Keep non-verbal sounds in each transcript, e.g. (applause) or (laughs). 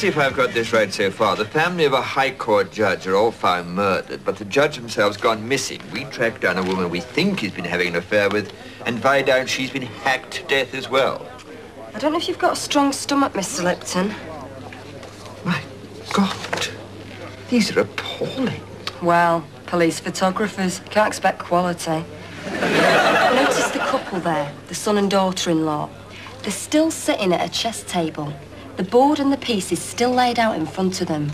Let's see if I've got this right so far. The family of a High Court judge are all found murdered, but the judge himself's gone missing. We track down a woman we think he's been having an affair with and find out she's been hacked to death as well. I don't know if you've got a strong stomach, Mr. Lipton. My God. These are appalling. Well, police photographers. Can't expect quality. (laughs) Notice the couple there, the son and daughter-in-law. They're still sitting at a chess table. The board and the piece is still laid out in front of them.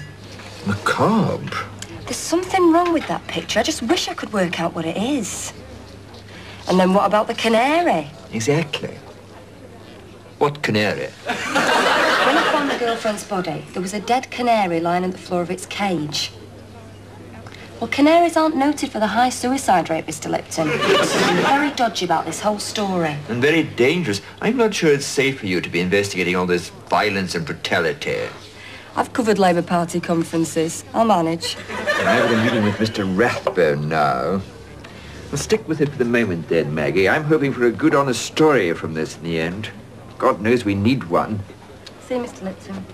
Macabre. There's something wrong with that picture. I just wish I could work out what it is. And then what about the canary? Exactly. What canary? When I found the girlfriend's body, there was a dead canary lying on the floor of its cage. Well, canaries aren't noted for the high suicide rate, Mr. Lipton. I'm very dodgy about this whole story. And very dangerous. I'm not sure it's safe for you to be investigating all this violence and brutality. I've covered Labour Party conferences. I'll manage. I've got a meeting with Mr. Rathbone now. Well, stick with it for the moment then, Maggie. I'm hoping for a good, honest story from this in the end. God knows we need one. See you, Mr. Lipton.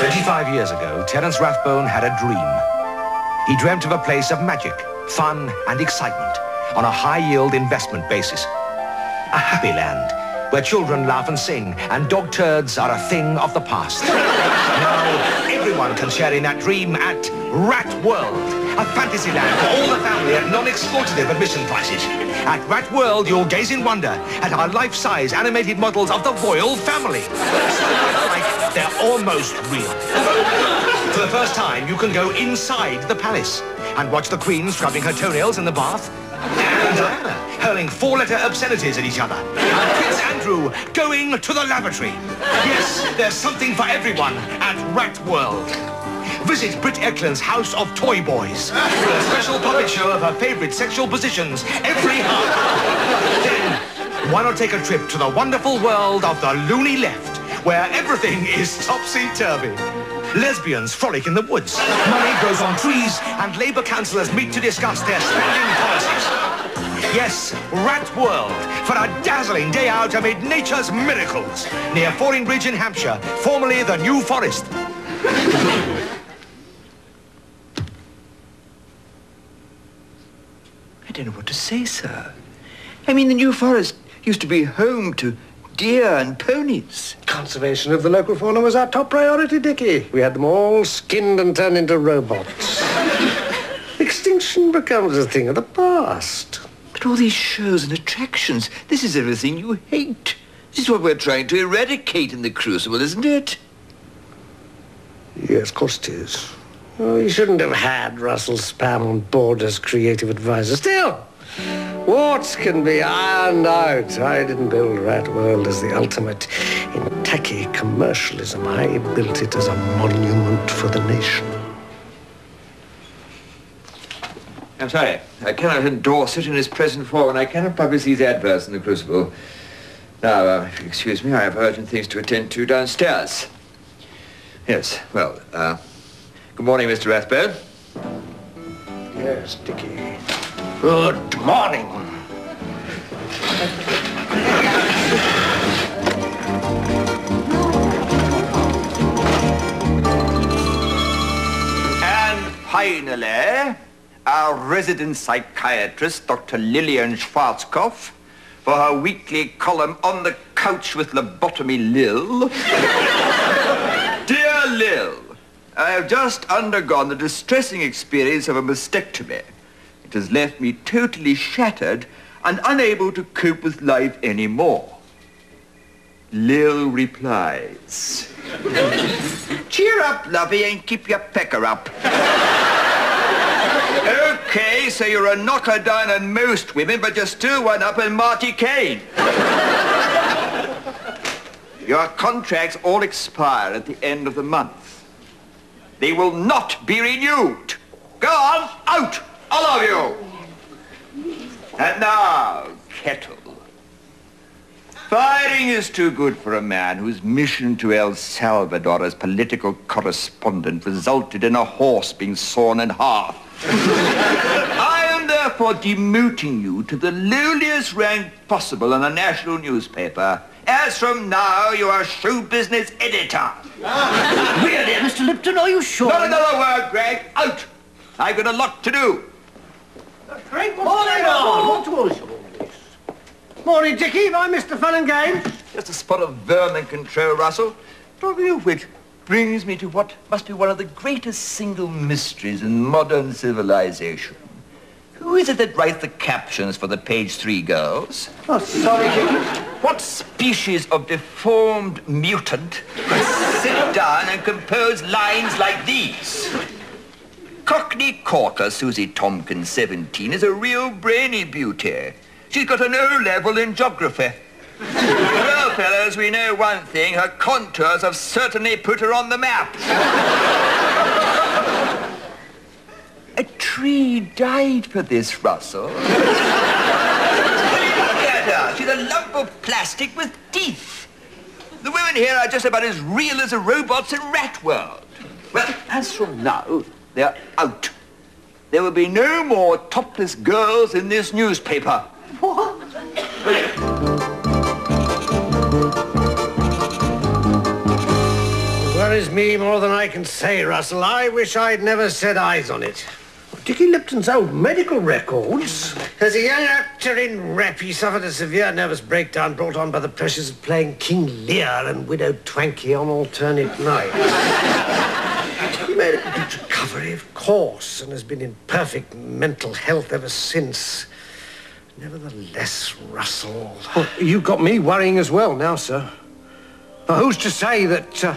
35 years ago, Terence Rathbone had a dream. He dreamt of a place of magic, fun, and excitement on a high-yield investment basis. A happy land where children laugh and sing and dog turds are a thing of the past. now, everyone can share in that dream at Rat World, a fantasy land for all the family at non-exploitative admission prices. At Rat World, you'll gaze in wonder at our life-size animated models of the royal family. like they're almost real. For the first time, you can go inside the palace and watch the Queen scrubbing her toenails in the bath and Diana hurling four-letter obscenities at each other. And Prince Andrew going to the lavatory. Yes, there's something for everyone at Rat World. Visit Britt Ekland's House of Toy Boys for a special puppet show of her favorite sexual positions every half. Then, why not take a trip to the wonderful world of the loony left, where everything is topsy-turvy? Lesbians frolic in the woods, money grows on trees, and Labour councillors meet to discuss their spending policies. Yes, Rat World, for a dazzling day out amid nature's miracles, near Fordingbridge in Hampshire, formerly the New Forest. Don't know what to say, sir. I mean, the New Forest used to be home to deer and ponies. Conservation of the local fauna was our top priority, Dickie. We had them all skinned and turned into robots. (laughs) Extinction becomes a thing of the past. But all these shows and attractions, this is everything you hate. This is what we're trying to eradicate in the Crucible, isn't it? Yes, of course it is. Oh, you shouldn't have had Russell Spam on board as creative advisor. Still, warts can be ironed out. I didn't build Rat World as the ultimate in tacky commercialism. I built it as a monument for the nation. I'm sorry. I cannot endorse it in its present form, and I cannot publish these adverts in the Crucible. Now, uh, excuse me, I have urgent things to attend to downstairs. Yes, well, uh, good morning, Mr. Rathbone. Yes, Dickie. Good morning. And finally, our resident psychiatrist, Dr. Lillian Schwarzkopf, for her weekly column on the couch with lobotomy Lil. (laughs) Dear Lil, I have just undergone the distressing experience of a mastectomy. It has left me totally shattered and unable to cope with life anymore. Lil replies, (laughs) Cheer up, lovey, and keep your pecker up. (laughs) okay, so you're a knocker down on most women, but you're still one up on Marti Caine. (laughs) Your contracts all expire at the end of the month. They will not be renewed. Go on, out, all of you. And now, Kettle. Firing is too good for a man whose mission to El Salvador as political correspondent resulted in a horse being sawn in half. (laughs) I am therefore demoting you to the lowliest rank possible in a national newspaper As from now, you are show business editor. Ah. Really, Mr. Lipton, are you sure? Not another word, Greg. Out. I've got a lot to do. Greg, what's going on? What was all this? Morning, Dickie. Have I missed the fun and games? Just a spot of vermin control, Russell. Talking of which brings me to what must be one of the greatest single mysteries in modern civilization. Who is it that writes the captions for the page three girls? Oh, sorry, Dickie. What species of deformed mutant could sit down and compose lines like these? Cockney Corker Susie Tompkins, 17, is a real brainy beauty. She's got an O level in geography. well, fellows, we know one thing. Her contours have certainly put her on the map. A tree died for this, Russell. (laughs) Look at her. She's a lump of plastic with teeth. The women here are just about as real as the robots in Rat World. Well, as from now, they're out. There will be no more topless girls in this newspaper. What? Worries me more than I can say, Russell. I wish I'd never set eyes on it. Dickie Lipton's old medical records. As a young actor in rep, he suffered a severe nervous breakdown brought on by the pressures of playing King Lear and Widow Twankey on alternate nights. (laughs) he made a complete recovery, of course, and has been in perfect mental health ever since. Nevertheless, Russell... Well, you got me worrying as well now, sir. Now, who's to say that uh,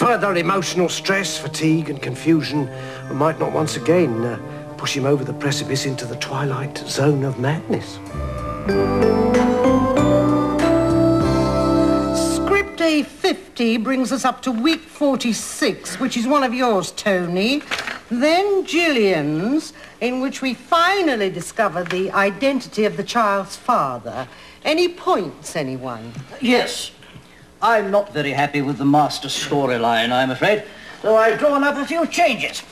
further emotional stress, fatigue and confusion might not once again uh, push him over the precipice into the twilight zone of madness? Script A50 brings us up to week 46, which is one of yours, Tony. Then Gillian's, in which we finally discover the identity of the child's father. Any points, anyone? Yes. I'm not very happy with the master storyline, I'm afraid, so I've drawn up a few changes.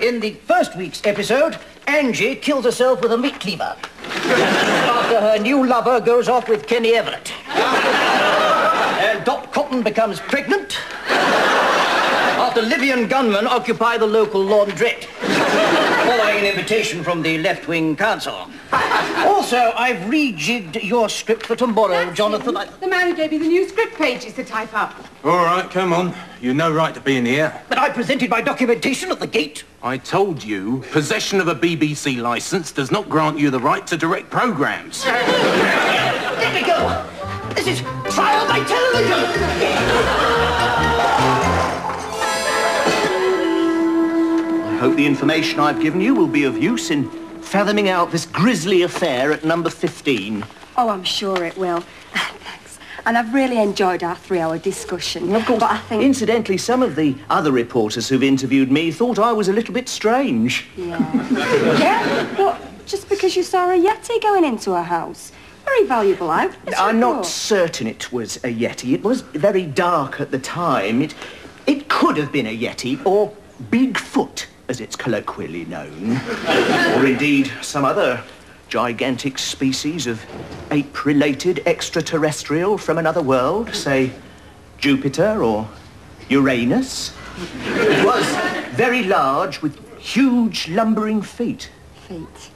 In the first week's episode, Angie kills herself with a meat cleaver. After her new lover goes off with Kenny Everett. and Dot Cotton becomes pregnant. After Libyan gunmen occupy the local laundrette. Following an invitation from the left-wing council. Also, I've rejigged your script for tomorrow, Jonathan. I- The man who gave me the new script pages to type up. All right, come on. You've no right to be in here. But I presented my documentation at the gate. I told you, possession of a BBC licence does not grant you the right to direct programmes. Let me go. This is trial by television. Hope the information I've given you will be of use in fathoming out this grisly affair at number 15. Oh, I'm sure it will. (laughs) Thanks. And I've really enjoyed our three-hour discussion. Of course, But I think... incidentally, some of the other reporters who've interviewed me thought I was a little bit strange. Yeah. yeah? But just because you saw a Yeti going into a house? Very valuable eyewitness I'm not certain it was a Yeti. It was very dark at the time. It, it could have been a Yeti or Bigfoot, as it's colloquially known. or indeed some other gigantic species of ape-related extraterrestrial from another world, say Jupiter or Uranus. It was very large with huge lumbering feet. Feet.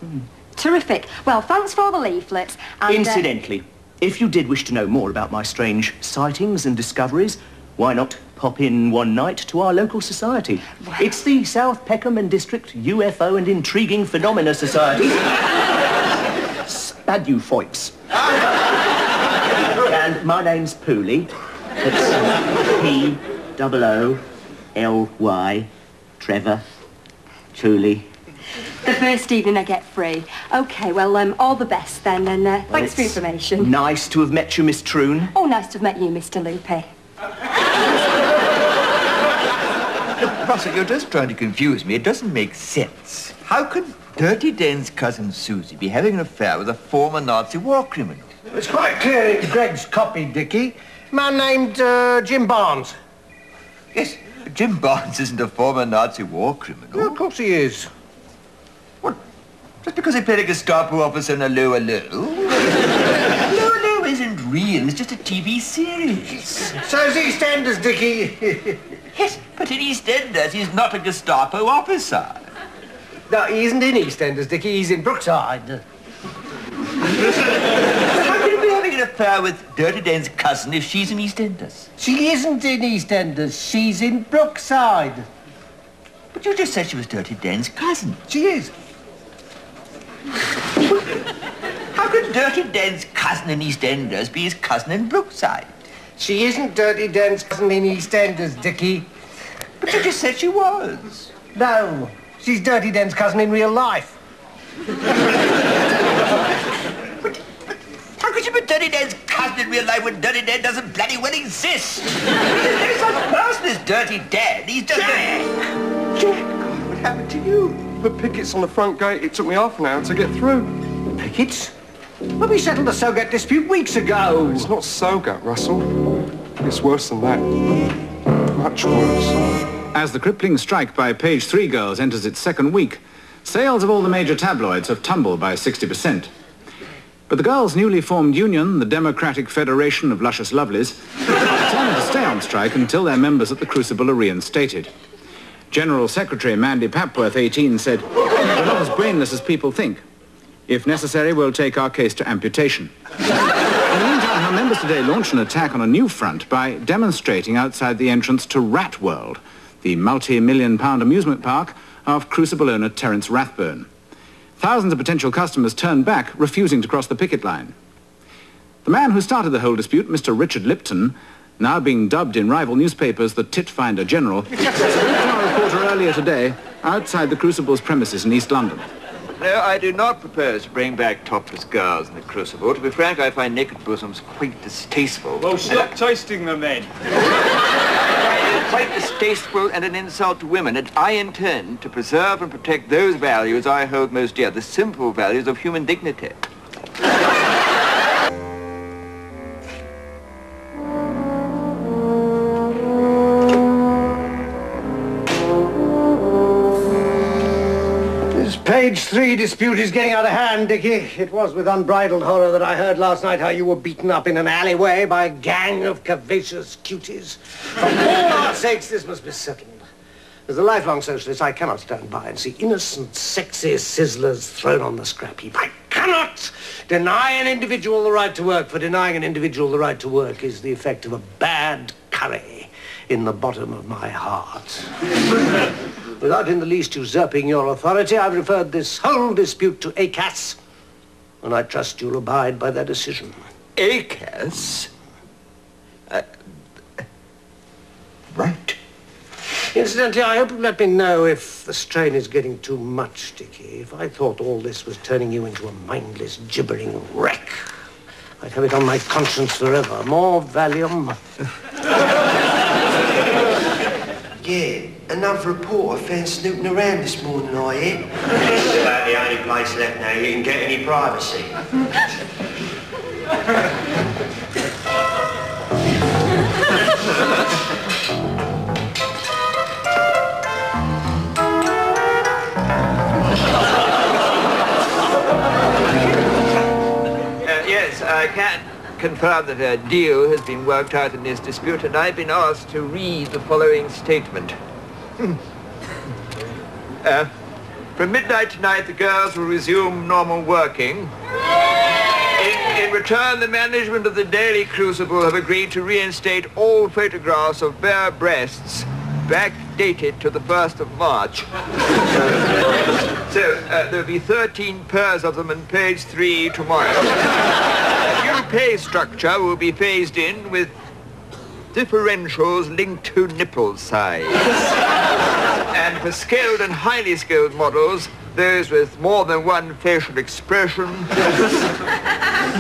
Terrific. Well, thanks for the leaflets. And, uh, Incidentally, if you did wish to know more about my strange sightings and discoveries, why not pop in one night to our local society? It's the South Peckham and District UFO and Intriguing Phenomena Society. Spadufoips. and my name's Pooley. It's P double O L Y Trevor Truly. the first evening I get free. OK, well, um, all the best then, and uh, thanks for information. Nice to have met you, Miss Troon. Oh, nice to have met you, Mr. Loopy. Russell, you're just trying to confuse me. It doesn't make sense. How can Dirty Den's cousin Susie be having an affair with a former Nazi war criminal? It's quite clear it's Greg's copy, Dickie. Man named uh, Jim Barnes. Yes, Jim Barnes isn't a former Nazi war criminal. Of course he is. What? Just because he played a Gestapo officer in a Lou (laughs) real. It's just a TV series. So's EastEnders, Dickie. (laughs) Yes, but in EastEnders, he's not a Gestapo officer. no, he isn't in EastEnders, Dickie. He's in Brookside. How can you be having an affair with Dirty Den's cousin if she's in EastEnders? She isn't in EastEnders. She's in Brookside. But you just said she was Dirty Den's cousin. She is. How could Dirty Den's cousin in EastEnders be his cousin in Brookside? She isn't Dirty Den's cousin in EastEnders, Dickie. But you just said she was. No, she's Dirty Den's cousin in real life. But but how could you be Dirty Den's cousin in real life when Dirty Den doesn't bloody well exist? There's no such person as Dirty Den. He's just a... Jack, what happened to you? The pickets on the front gate, it took me half an hour to get through. Pickets? Well, we settled the SOGAT dispute weeks ago. It's not SOGAT, Russell. It's worse than that. Much worse. As the crippling strike by page three girls enters its second week, sales of all the major tabloids have tumbled by 60%. But the girls' newly formed union, the Democratic Federation of Luscious Lovelies, determined to stay on strike until their members at the Crucible are reinstated. General Secretary Mandy Papworth, 18, said, We're not as brainless as people think. If necessary, we'll take our case to amputation. In the meantime, our members today launched an attack on a new front by demonstrating outside the entrance to Rat World, the multi-million pound amusement park of Crucible owner Terence Rathbone. Thousands of potential customers turned back, refusing to cross the picket line. The man who started the whole dispute, Mr. Richard Lipton, now being dubbed in rival newspapers the Tit-Finder General, spoke to our reporter earlier today outside the Crucible's premises in East London. No, I do not propose to bring back topless girls in the Crucible. To be frank, I find naked bosoms quite distasteful. Well, stop tasting them then. (laughs) quite distasteful and an insult to women, and I intend to preserve and protect those values I hold most dear, the simple values of human dignity. This page three dispute is getting out of hand, Dickie. It was with unbridled horror that I heard last night how you were beaten up in an alleyway by a gang of curvaceous cuties. For our sakes, this must be settled. As a lifelong socialist, I cannot stand by and see innocent, sexy sizzlers thrown on the scrap heap. I cannot deny an individual the right to work, for denying an individual the right to work is the effect of a bad curry in the bottom of my heart. (laughs) Without in the least usurping your authority, I've referred this whole dispute to ACAS, and I trust you'll abide by their decision. ACAS? Uh, right. Incidentally, I hope you'll let me know if the strain is getting too much, Dickie. If I thought all this was turning you into a mindless, gibbering wreck, I'd have it on my conscience forever. More Valium. (laughs) Yeah, another reporter found snooping around this morning, I hear. This is about the only place left now you can get any privacy. Uh, yes, I can confirm that a deal has been worked out in this dispute, and I've been asked to read the following statement. Uh, from midnight tonight, the girls will resume normal working. In, in return, the management of the Daily Crucible have agreed to reinstate all photographs of bare breasts backdated to the 1st of March. so uh, there'll be 13 pairs of them on page 3 tomorrow. A new pay structure will be phased in with differentials linked to nipple size. and for skilled and highly skilled models, those with more than one facial expression,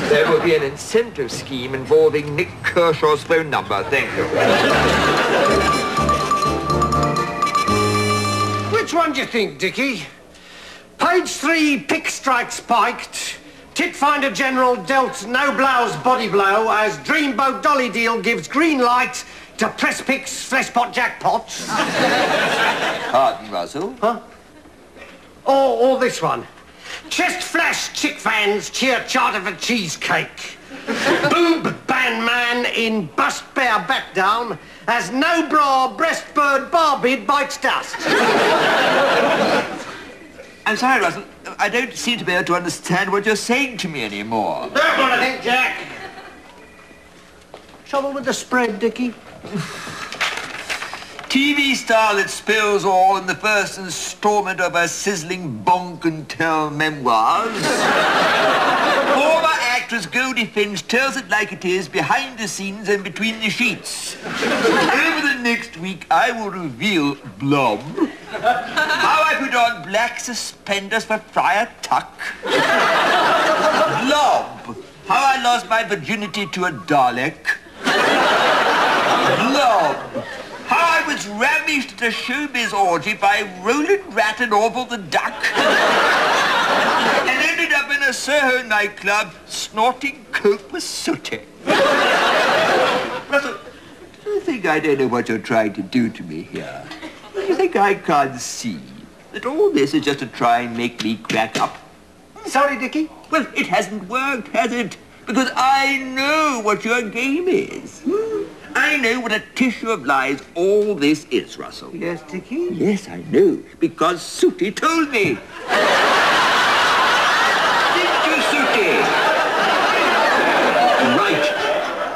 there will be an incentive scheme involving Nik Kershaw's phone number. Thank you. Which one do you think, Dickie? Page three, pick strike spiked. Tit finder general dealt no blouse body blow as Dreamboat Dolly deal gives green light to press picks fleshpot jackpots. (laughs) Pardon, Russell? Huh? Or, or this one. Chest flash chick fans cheer charter for cheesecake. (laughs) Boob Iron Man in bust bear back down as no bra breastbird barbed bites dust. I'm sorry, Russell. I don't seem to be able to understand what you're saying to me anymore. Don't want to think, Jack. Trouble with the spread, Dickie? TV star that spills all in the first installment of her sizzling bonk and tell memoirs. Former actress Goldie Finch tells it like it is behind the scenes and between the sheets. Over the next week, I will reveal Blob. How I put on black suspenders for Friar Tuck. Blob. How I lost my virginity to a Dalek. Blob. How I was ravished at a showbiz orgy by Roland Rat and Orville the Duck. and ended up in a Soho nightclub snorting coke with sooty. Russell, you think I don't know what you're trying to do to me here? Think I can't see that all this is just to try and make me crack up? Sorry, Dickie. Well, it hasn't worked, has it? Because I know what your game is. Hmm? I know what a tissue of lies all this is, Russell. Yes, Dickie? Yes, I know, because Sooty told me. Didn't you, Sooty? Right.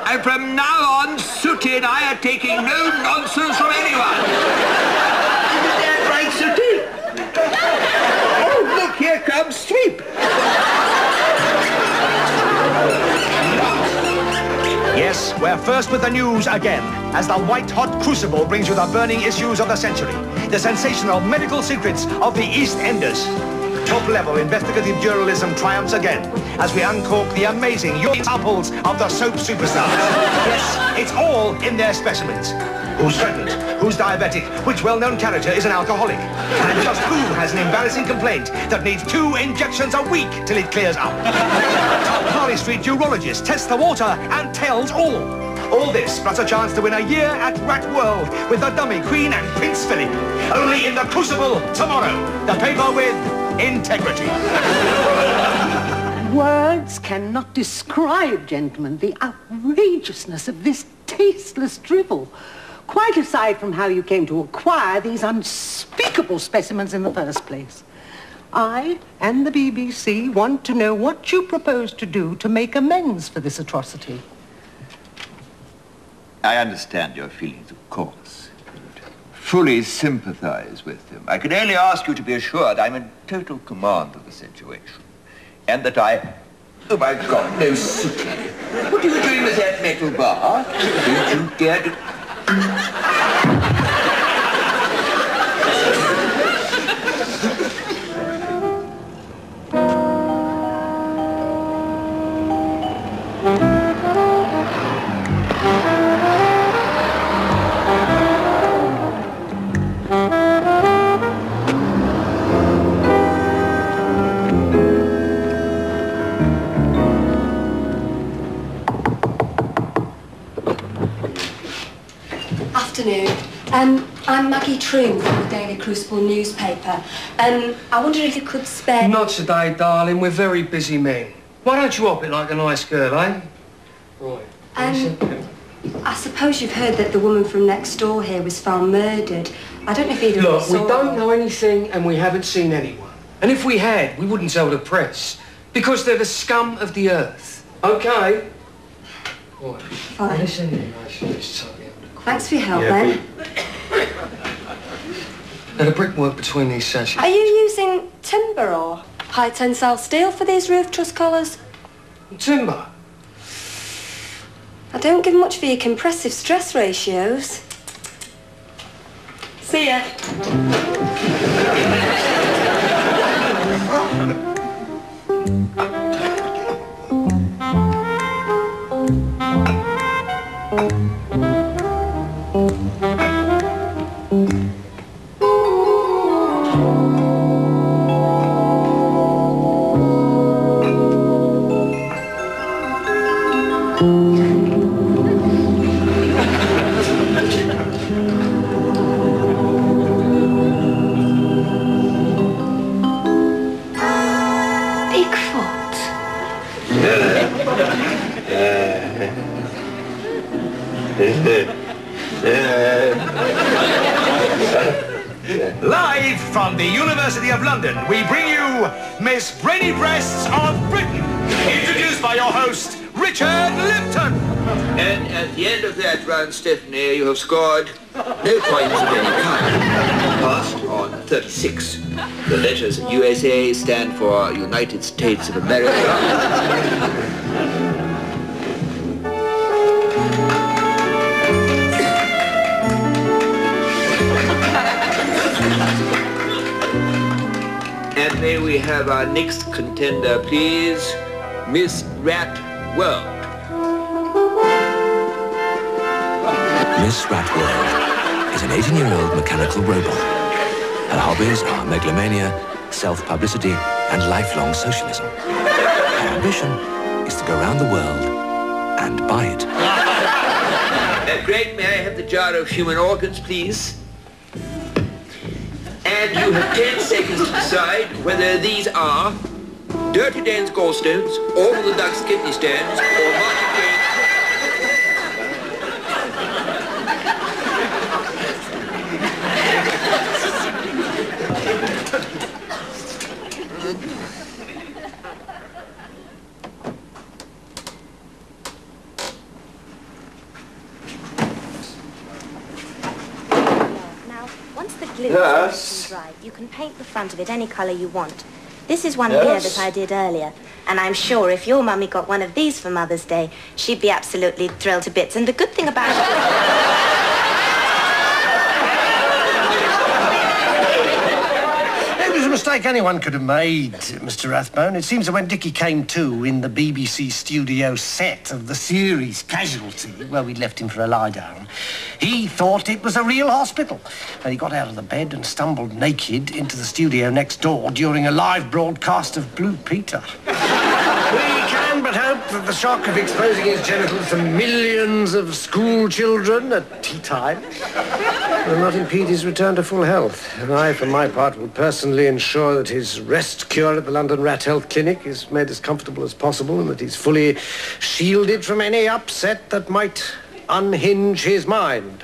And from now on, Sooty and I are taking no nonsense from anyone. Isn't that right, Sooty? Oh, look, here comes Sweep. Yes, we're first with the news again, as the white-hot crucible brings you the burning issues of the century, the sensational medical secrets of the East Enders. Top-level investigative journalism triumphs again, as we uncork the amazing urine samples of the soap superstars. Yes, it's all in their specimens. Who's pregnant? Who's diabetic? Which well-known character is an alcoholic? And just who has an embarrassing complaint that needs two injections a week till it clears up? Harley Street urologist tests the water and tells all. All this plus a chance to win a year at Rat World with the dummy Queen and Prince Philip. Only in the Crucible tomorrow. The paper with integrity. Words cannot describe, gentlemen, the outrageousness of this tasteless drivel. Quite aside from how you came to acquire these unspeakable specimens in the first place. I and the BBC want to know what you propose to do to make amends for this atrocity. I understand your feelings, of course. Fully sympathize with them. I can only ask you to be assured I'm in total command of the situation. And that I... Oh, my God, no, Sooty. What are you doing with that metal bar? Don't you dare to... Afternoon. (laughs) Um, I'm Maggie Troon from the Daily Crucible newspaper. Um, I wonder if you could spare... Not today, darling. We're very busy men. Why don't you hop it like a nice girl, eh? Right. Um, I suppose you've heard that the woman from next door here was found murdered. I don't know if either of Look, us we don't know anything and we haven't seen anyone. And if we had, we wouldn't tell the press. Because they're the scum of the earth. Okay? Right. Fine. Listen here, I should just tell you. Thanks for your help, Yeah, then. Now, the brickwork between these sashes. Are you using timber or high tensile steel for these roof truss collars? Timber? I don't give much for your compressive stress ratios. See ya. (laughs) no points of any kind. Passed on 36. The letters USA stand for United States of America. And may we have our next contender, please? Miss Rat Miss Rat World is an 18-year-old mechanical robot. Her hobbies are megalomania, self-publicity, and lifelong socialism. Her ambition is to go around the world and buy it. (laughs) Uh, great, may I have the jar of human organs, please? And you have 10 seconds to decide whether these are Dirty Den's gallstones, all the duck's kidney stones, or Martin Gaines... Now, once the glue Yes. you can paint the front of it any colour you want. This is one Yes. here that I did earlier. And I'm sure if your mummy got one of these for Mother's Day, she'd be absolutely thrilled to bits. And the good thing about It (laughs) was a mistake anyone could have made, Mr. Rathbone. It seems that when Dickie came to in the BBC studio set of the series Casualty, where we'd left him for a lie down, he thought it was a real hospital. And he got out of the bed and stumbled naked into the studio next door during a live broadcast of Blue Peter. (laughs) but hope that the shock of exposing his genitals to millions of school children at tea time will not impede his return to full health. And I, for my part, will personally ensure that his rest cure at the London Rat Health Clinic is made as comfortable as possible and that he's fully shielded from any upset that might unhinge his mind.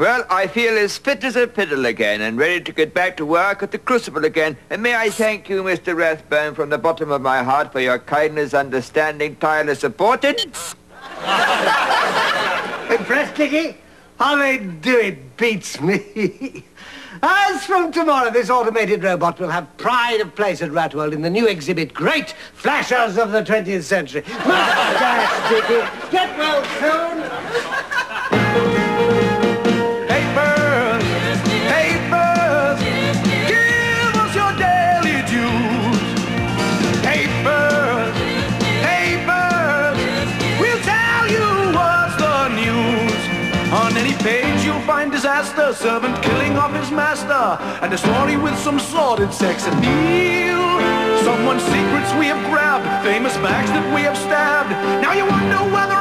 Well, I feel as fit as a fiddle again and ready to get back to work at the Crucible again. And may I thank you, Mr. Rathbone, from the bottom of my heart for your kindness, understanding, tireless support. Impressed, (laughs) Dickie? How they do it beats me. (laughs) As from tomorrow, this automated robot will have pride of place at Ratworld in the new exhibit, Great Flashers of the 20th Century. (laughs) Mustache, Dickie. Get well soon. Page you'll find disaster, servant killing off his master, and a story with some sordid sex appeal. Someone's secrets we have grabbed, famous facts that we have stabbed. Now you wonder whether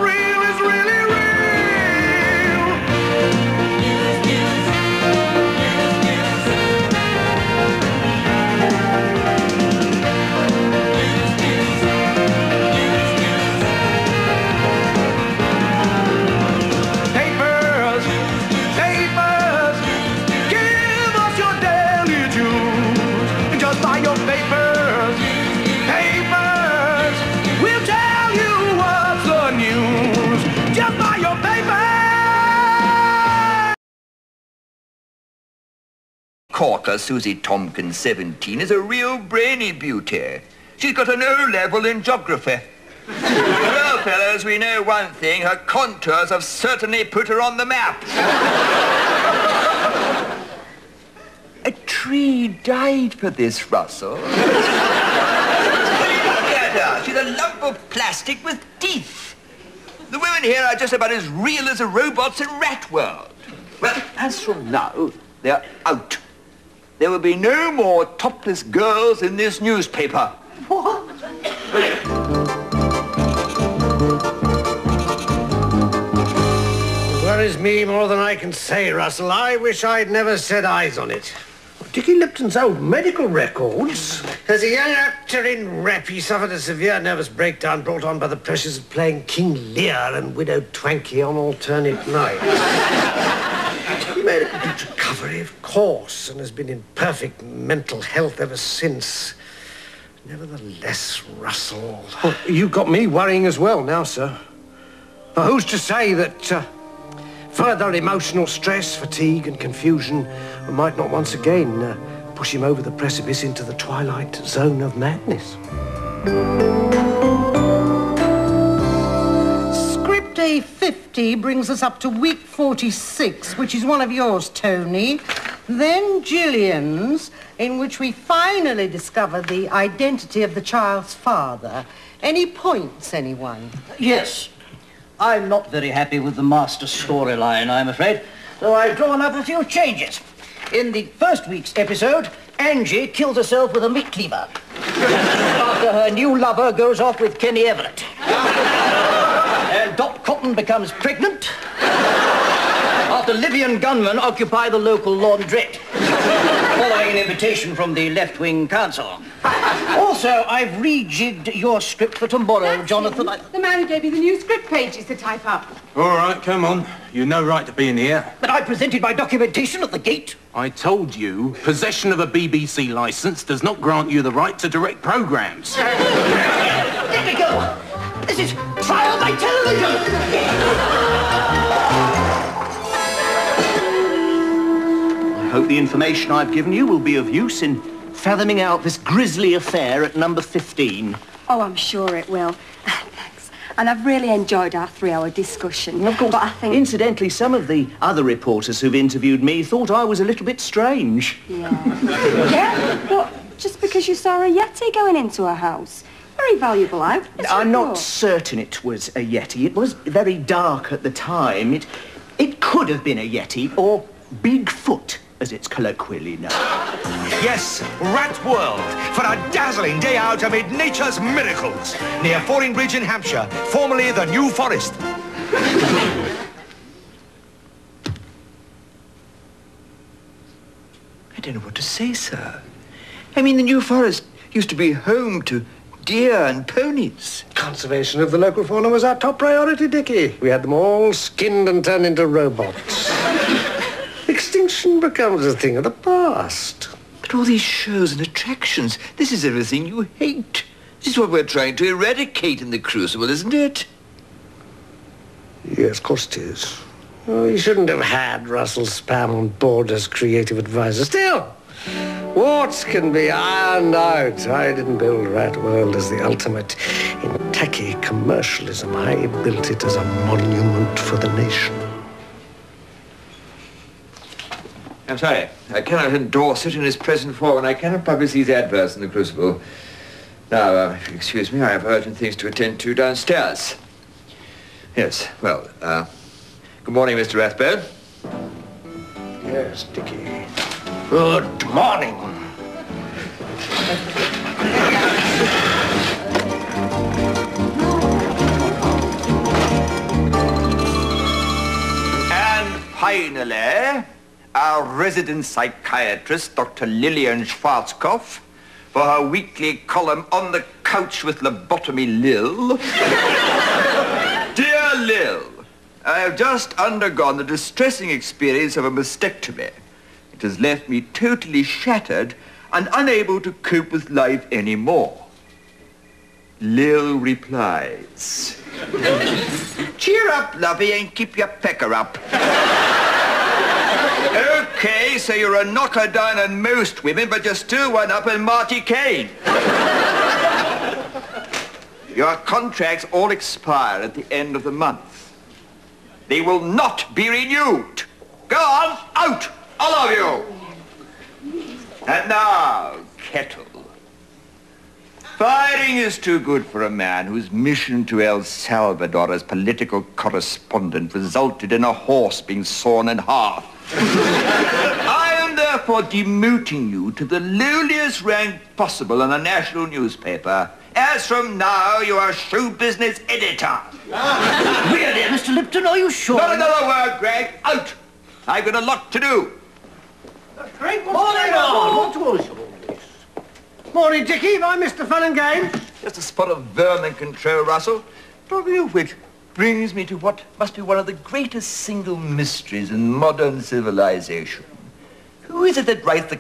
Susie Tompkins, 17, is a real brainy beauty. She's got an O level in geography. (laughs) well, fellows, we know one thing. Her contours have certainly put her on the map. (laughs) a tree died for this, Russell. Look at her. She's a lump of plastic with teeth. The women here are just about as real as the robots in Rat World. Well, as from now, they're out. There will be no more topless girls in this newspaper. What? Worries me more than I can say, Russell. I wish I'd never set eyes on it. Dickie Lipton's old medical records. As a young actor in rep, he suffered a severe nervous breakdown brought on by the pressures of playing King Lear and Widow Twankey on alternate nights. he made a complete recovery, of course, and has been in perfect mental health ever since. Nevertheless, Russell... Well, you've got me worrying as well now, sir. Now, who's to say that uh, further emotional stress, fatigue and confusion might not once again uh, push him over the precipice into the twilight zone of madness? Script A50 brings us up to week 46, which is one of yours, Tony. Then Gillian's, in which we finally discover the identity of the child's father. Any points, anyone? Yes. I'm not very happy with the master storyline, I'm afraid, so I've drawn up a few changes. In the first week's episode, Angie kills herself with a meat cleaver. (laughs) After her new lover goes off with Kenny Everett. Uh, and Dot Cotton becomes pregnant. After Libyan gunmen occupy the local laundrette. Following an invitation from the left-wing council. Also, I've rejigged your script for tomorrow, Jonathan. I- The man who gave you the new script pages to type up. All right, come on. You've no right to be in here. But I presented my documentation at the gate. I told you, possession of a BBC licence does not grant you the right to direct programmes. Let me go. This is trial by television. I hope the information I've given you will be of use in fathoming out this grisly affair at number 15. Oh, I'm sure it will. (laughs) Thanks. And I've really enjoyed our three-hour discussion. Of course. But I think... Incidentally, some of the other reporters who've interviewed me thought I was a little bit strange. Yeah. (laughs) yeah? But just because you saw a Yeti going into a house? Very valuable eyewitness I'm not report. certain it was a Yeti. It was very dark at the time. It, it could have been a Yeti or Bigfoot, as it's colloquially known. Yes, Rat World, for a dazzling day out amid nature's miracles, near Fordingbridge in Hampshire, formerly the New Forest. I don't know what to say, sir. I mean, the New Forest used to be home to deer and ponies. Conservation of the local fauna was our top priority, Dickie. We had them all skinned and turned into robots. (laughs) Extinction becomes a thing of the past. But all these shows and attractions, this is everything you hate. This is what we're trying to eradicate in the Crucible, isn't it? Yes, of course it is. Oh, you shouldn't have had Russell Spam on board as creative advisor. Still, warts can be ironed out. I didn't build Rat World as the ultimate in tacky commercialism. I built it as a monument for the nation. I'm sorry. I cannot endorse it in its present form, and I cannot publish these adverts in the Crucible. Now, uh, if you excuse me, I have urgent things to attend to downstairs. Yes, well, uh, good morning, Mr. Rathbone. Yes, Dickie. Good morning. And finally, our resident psychiatrist, Dr. Lillian Schwarzkopf, for her weekly column on the couch with lobotomy Lil. (laughs) Dear Lil, I have just undergone the distressing experience of a mastectomy. It has left me totally shattered and unable to cope with life anymore. Lil replies, (laughs) Cheer up, lovey, and keep your pecker up. (laughs) okay, so you're a knocker down on most women, but you're still one up on Marti Caine. (laughs) Your contracts all expire at the end of the month. They will not be renewed. Go on, out, all of you. And now, Kettle. Firing is too good for a man whose mission to El Salvador as political correspondent resulted in a horse being sawn in half. (laughs) I am therefore demoting you to the lowliest rank possible in a national newspaper. As from now, you are show business editor. Ah. (laughs) really, Mr. Lipton, are you sure? Not another word, Greg. Out. I've got a lot to do. Great, what's Morning, going on? all. What was all this? Morning, Dickie. By Mr. missed the fun and games? Just a spot of vermin control, Russell. Talking of which brings me to what must be one of the greatest single mysteries in modern civilization. Who is it that writes the...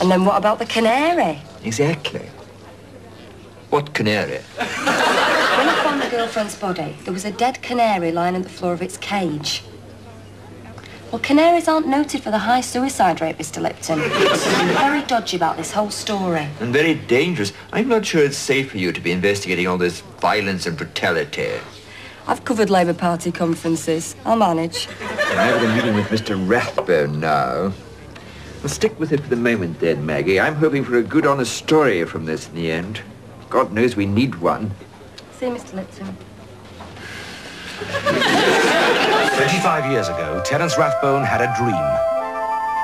And then what about the canary? Exactly. What canary? (laughs) When I found the girlfriend's body, there was a dead canary lying on the floor of its cage. Well, canaries aren't noted for the high suicide rate, Mr. Lipton. I'm very dodgy about this whole story. And very dangerous. I'm not sure it's safe for you to be investigating all this violence and brutality. I've covered Labour Party conferences. I'll manage. I have a meeting with Mr. Rathbone now. Well, stick with it for the moment then, Maggie. I'm hoping for a good, honest story from this in the end. God knows we need one. See you, Mr. Lipton. (laughs) 25 years ago, Terence Rathbone had a dream.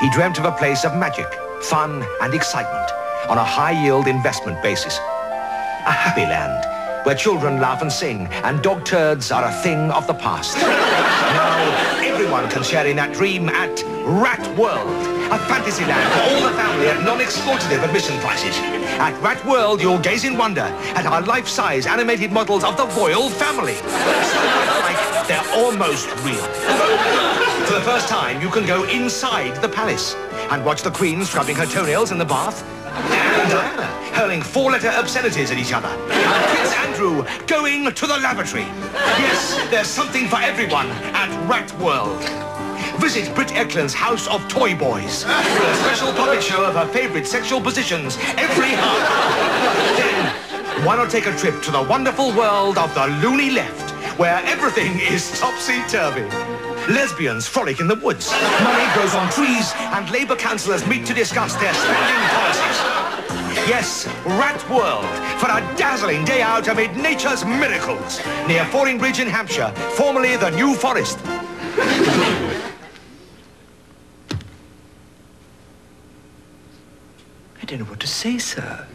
He dreamt of a place of magic, fun and excitement on a high-yield investment basis. A happy land where children laugh and sing and dog turds are a thing of the past. (laughs) now, everyone can share in that dream at Rat World, a fantasy land for all the family at non-exploitative admission prices. At Rat World, you'll gaze in wonder at our life-size animated models of the royal family. like they're almost real. For the first time, you can go inside the palace and watch the Queen scrubbing her toenails in the bath and Diana hurling four-letter obscenities at each other. And Prince Andrew going to the lavatory. Yes, there's something for everyone at Rat World. Visit Britt Ekland's House of Toy Boys for a special puppet show of her favorite sexual positions every half. Then, why not take a trip to the wonderful world of the loony left, where everything (laughs) is topsy-turvy. Lesbians frolic in the woods, money grows on trees, and Labour councillors meet to discuss their spending policies. Yes, Rat World, for a dazzling day out amid nature's miracles, near Fordingbridge in Hampshire, formerly the New Forest. (laughs) don't know what to say, sir.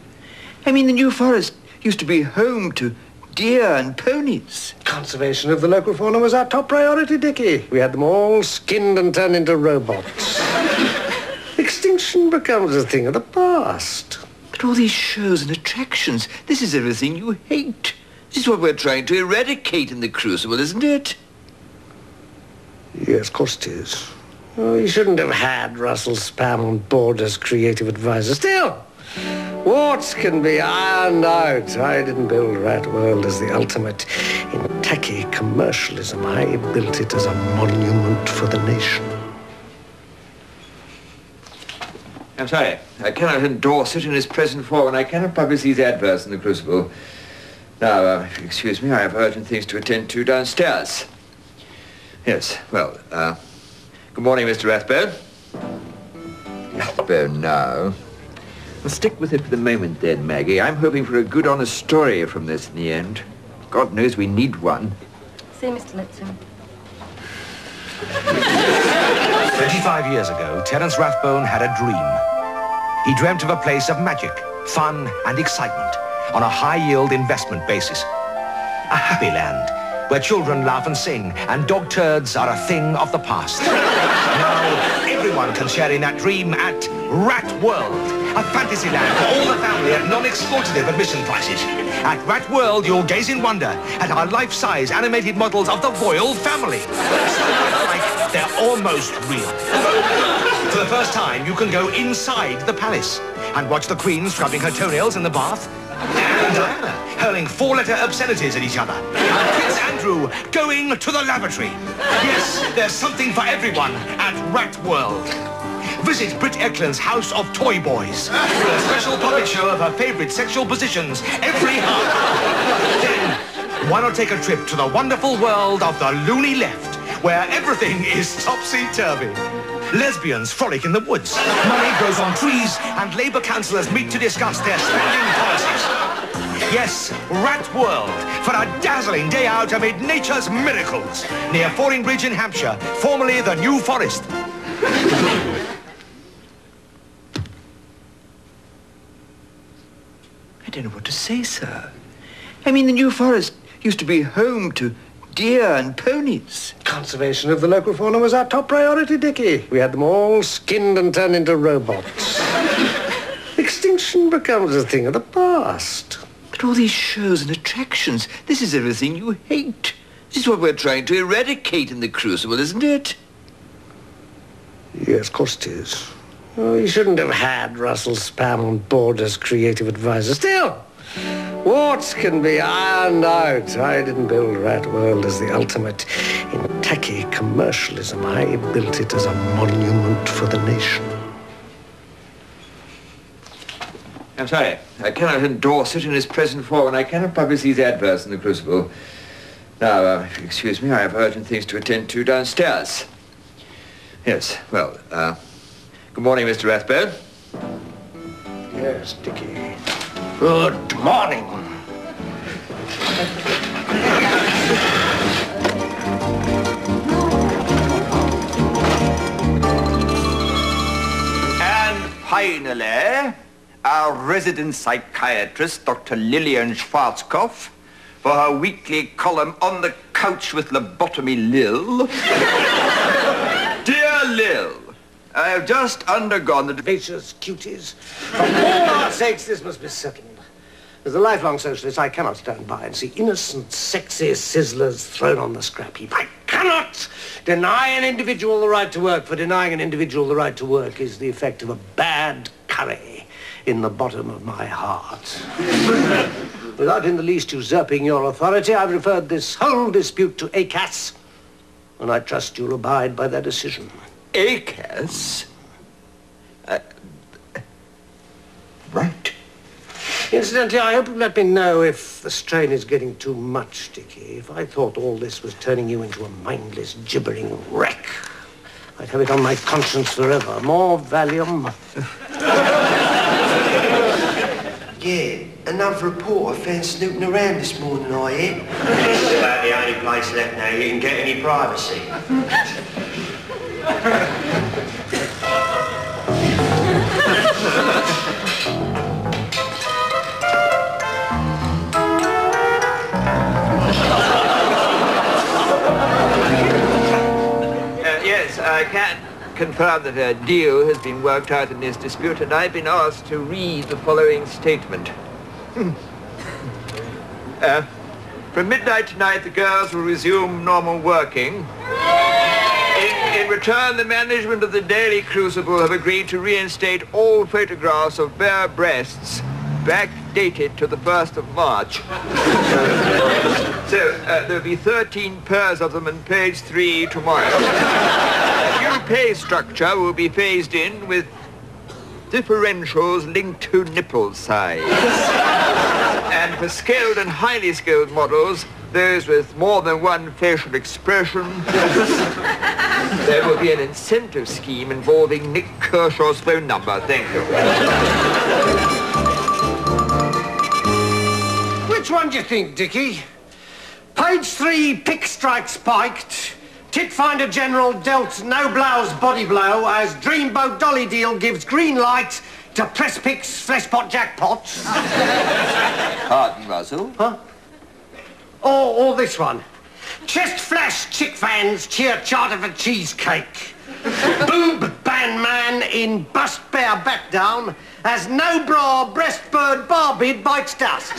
I mean, the New Forest used to be home to deer and ponies. Conservation of the local fauna was our top priority, Dickie. We had them all skinned and turned into robots. (laughs) Extinction becomes a thing of the past. But all these shows and attractions, this is everything you hate. This is what we're trying to eradicate in the Crucible, isn't it? Yes, of course it is. Oh, you shouldn't have had Russell Spam on board as creative advisor. Still, warts can be ironed out. I didn't build Rat World as the ultimate in tacky commercialism. I built it as a monument for the nation. I'm sorry. I cannot endorse it in its present form, and I cannot publish these adverts in the Crucible. Now, uh, excuse me, I have urgent things to attend to downstairs. Yes, well, uh, good morning, Mr. Rathbone. Rathbone now. Well, stick with it for the moment then, Maggie. I'm hoping for a good, honest story from this in the end. God knows we need one. See Mr. Lipton. 25 years ago, Terence Rathbone had a dream. He dreamt of a place of magic, fun and excitement on a high-yield investment basis. A happy land where children laugh and sing and dog turds are a thing of the past. now, everyone can share in that dream at Rat World, a fantasy land for all the family at non-exploitative admission prices. At Rat World, you'll gaze in wonder at our life-size animated models of the royal family. like they're almost real. For the first time, you can go inside the palace and watch the Queen scrubbing her toenails in the bath and Diana hurling four-letter obscenities at each other. And Prince Andrew going to the lavatory. Yes, there's something for everyone at Rat World. Visit Britt Ekland's House of Toy Boys for a special puppet show of her favorite sexual positions every half. Then, why not take a trip to the wonderful world of the loony left, where everything is topsy-turvy. Lesbians frolic in the woods, money grows on trees, and Labour councillors meet to discuss their spending policies. Yes, Rat World, for a dazzling day out amid nature's miracles, near Fordingbridge in Hampshire, formerly the New Forest. I don't know what to say, sir. I mean, the New Forest used to be home to deer and ponies. Conservation of the local fauna was our top priority, Dickie. We had them all skinned and turned into robots. (laughs) Extinction becomes a thing of the past. But all these shows and attractions, this is everything you hate. This is what we're trying to eradicate in the Crucible, isn't it? Yes, of course it is. Oh, you shouldn't have had Russell Spam on board as creative advisor. Still, warts can be ironed out. I didn't build Rat World as the ultimate in tacky commercialism. I built it as a monument for the nation. I'm sorry. I cannot endorse it in its present form, and I cannot publish these adverts in the Crucible. Now, uh, if you excuse me, I have urgent things to attend to downstairs. Yes, well, uh, good morning, Mr. Rathbone. Yes, Dickie. Good morning. And finally, our resident psychiatrist, Dr. Lillian Schwarzkopf, for her weekly column on the couch with lobotomy Lil. Dear Lil, I have just undergone the... Nature's cuties. For our sakes, this must be settled. As a lifelong socialist, I cannot stand by and see innocent, sexy sizzlers thrown on the scrap heap. I cannot deny an individual the right to work, for denying an individual the right to work is the effect of a bad curry in the bottom of my heart. (laughs) Without in the least usurping your authority, I've referred this whole dispute to ACAS, and I trust you'll abide by their decision. ACAS? Uh, right. Incidentally, I hope you'll let me know if the strain is getting too much, Dickie. If I thought all this was turning you into a mindless, gibbering wreck, I'd have it on my conscience forever. More Valium. (laughs) Yeah, another reporter found snooping around this morning, I hear. This is about the only place left now you can get any privacy. (laughs) I can confirm that a deal has been worked out in this dispute, and I've been asked to read the following statement. Uh, from midnight tonight, the girls will resume normal working. In, in return, the management of the Daily Crucible have agreed to reinstate all photographs of bare breasts backdated to the 1st of March. (laughs) so uh, there'll be 13 pairs of them on page 3 tomorrow. New pay structure will be phased in with differentials linked to nipple size. and for skilled and highly skilled models, those with more than one facial expression, there will be an incentive scheme involving Nik Kershaw's phone number. Thank you. Which one do you think, Dickie? Page three, pick strike spiked. Tit finder general dealt no blouse body blow as Dreamboat Dolly deal gives green light to press picks fleshpot jackpots. (laughs) Pardon, Russell? Huh? Or, or this one. Chest flash chick fans cheer charter for cheesecake. Boob ban man in bust bear back down as no bra breastbird barbie bites dust.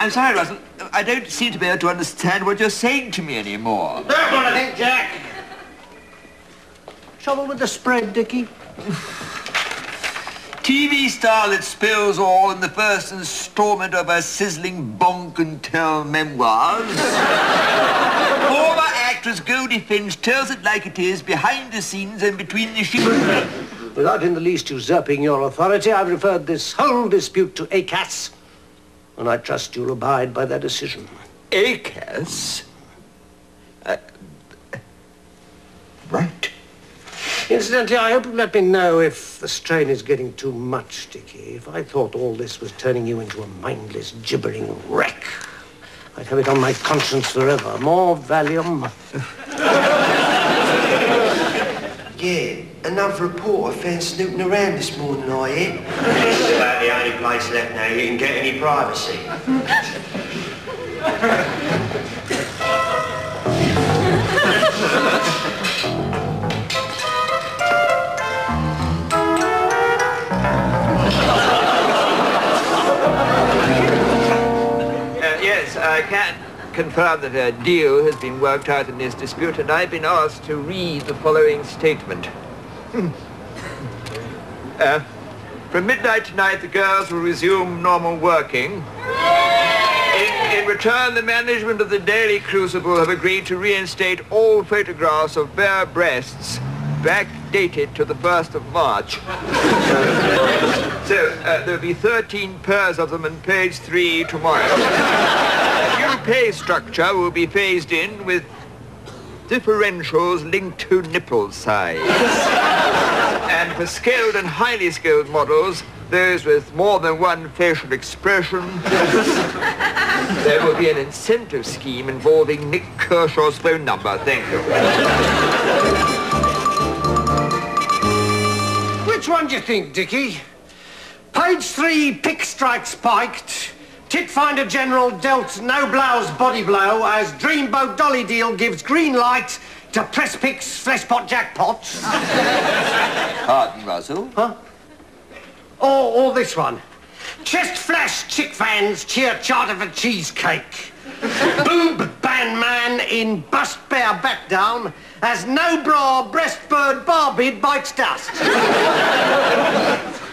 I'm sorry, Russell. I don't seem to be able to understand what you're saying to me anymore. That one, I think, Jack. Trouble with the spread, Dickie? TV star that spills all in the first installment of her sizzling bonk and tell memoirs. Former actress Goldie Finch tells it like it is, behind the scenes and between the sheets. Without in the least usurping your authority, I've referred this whole dispute to ACAS, and I trust you'll abide by their decision. ACAS? Uh, right. Incidentally, I hope you'll let me know if the strain is getting too much, Dickie. If I thought all this was turning you into a mindless, gibbering wreck, I'd have it on my conscience forever. More Valium. (laughs) Yeah, another reporter found snooping around this morning, I hear. this is about the only place left now you can get any privacy. Uh, yes, I can confirm that a deal has been worked out in this dispute, and I've been asked to read the following statement uh, from midnight tonight, the girls will resume normal working. In, in return, the management of the Daily Crucible have agreed to reinstate all photographs of bare breasts backdated to the 1st of March. so uh, there'll be 13 pairs of them in page 3 tomorrow. A new pay structure will be phased in with differentials linked to nipple size. and for skilled and highly skilled models, those with more than one facial expression, there will be an incentive scheme involving Nik Kershaw's phone number. Thank you. Which one do you think, Dickie? Page three, pick strike spiked. Tit finder general dealt no blouse body blow as Dreamboat Dolly deal gives green light to press picks fleshpot jackpots. (laughs) Pardon, Russell? Huh? Or, or this one. Chest flash chick fans cheer charter for cheesecake. Boob ban man in bust bear back down as no bra breastbird barbie bites dust. (laughs)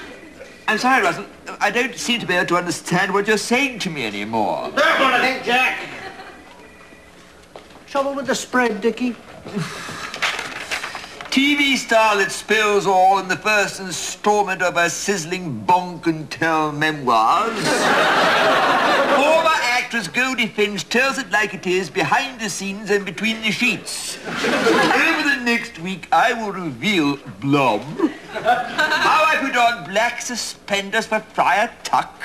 I'm sorry, Russell. I don't seem to be able to understand what you're saying to me anymore. That one, I think, Jack. Trouble with the spread, Dickie? TV starlet spills all in the first installment of her sizzling bonk and tell memoirs. (laughs) Former actress Goldie Finch tells it like it is, behind the scenes and between the sheets. Over the next week, I will reveal Blob. How I put on black suspenders for Friar Tuck.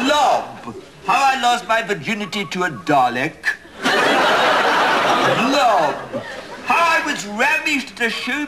Blob. How I lost my virginity to a Dalek. Blob. How I was ravished at a show